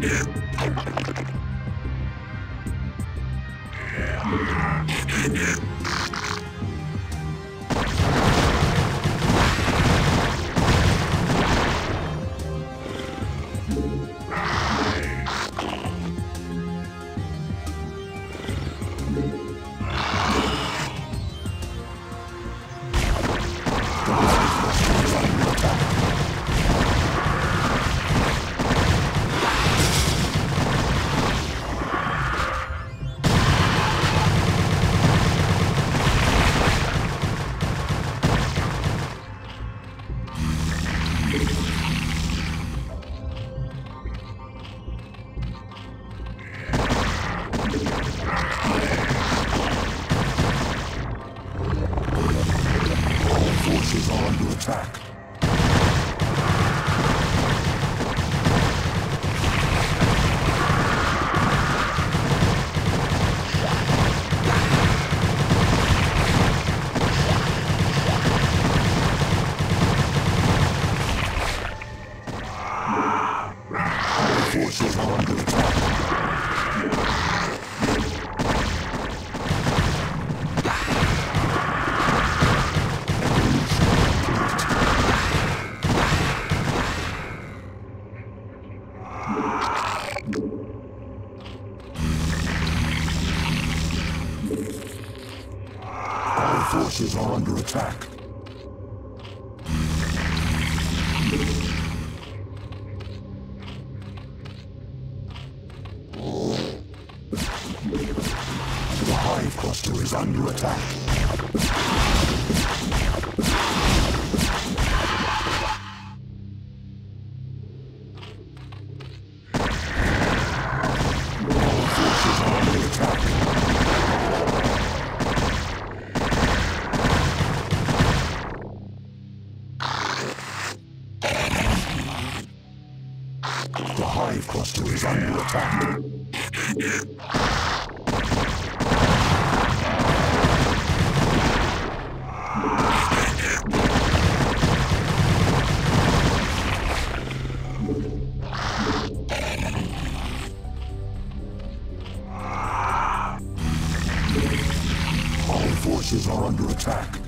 forces are under attack. The hive cluster is under attack. Cluster is under attack. Forces are under attack.